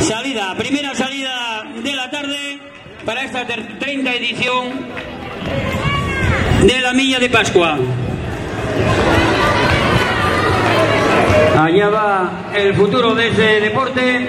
Salida, primera salida de la tarde para esta 30 edición de la Milla de Pascua. Allá va el futuro de ese deporte.